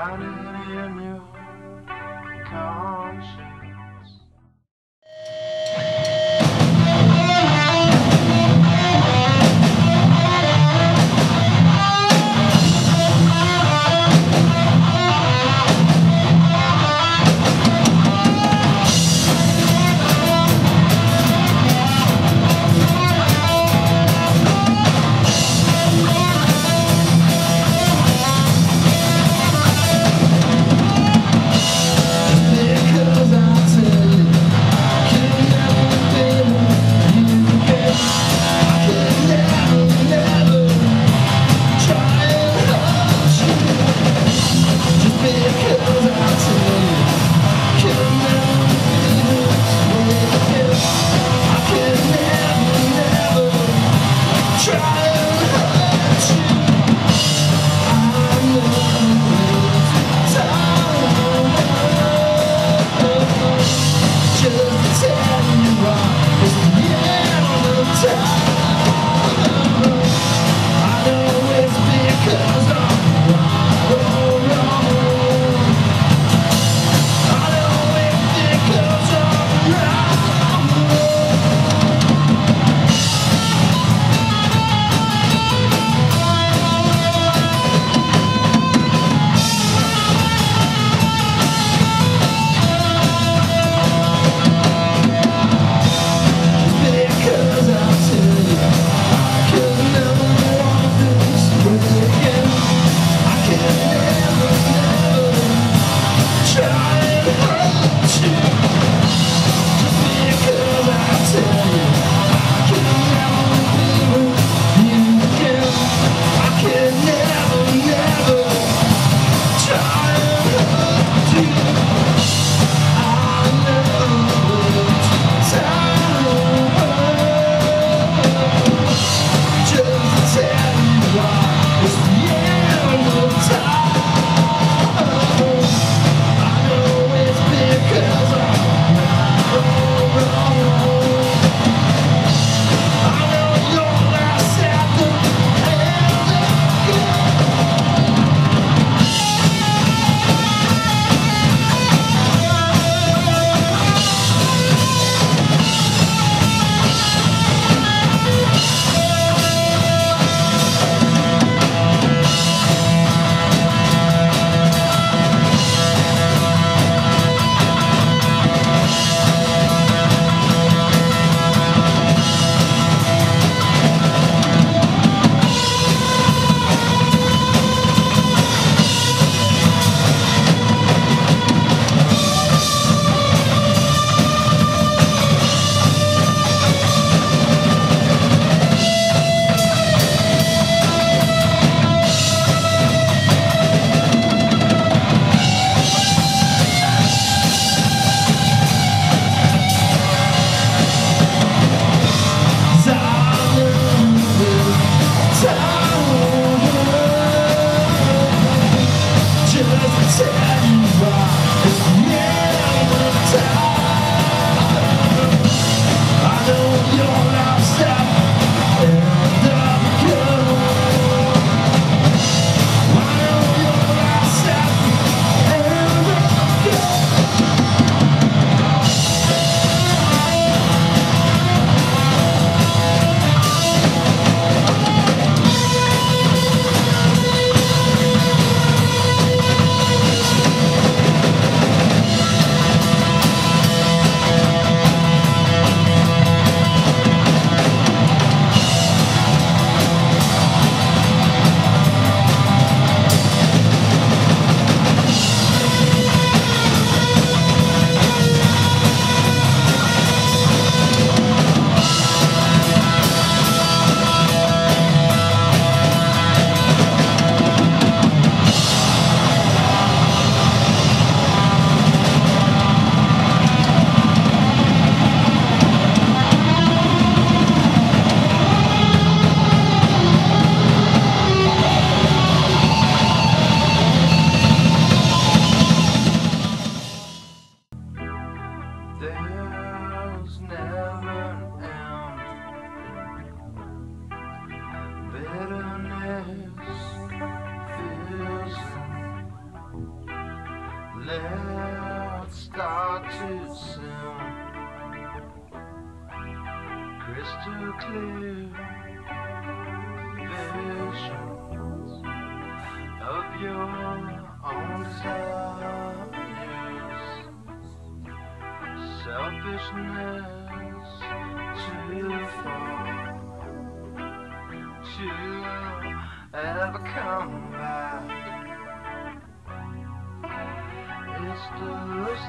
out in your conscience. There's never an end. Bitterness feels Let's start to sing. Crystal clear vision. Selfishness too far to ever come back. It's those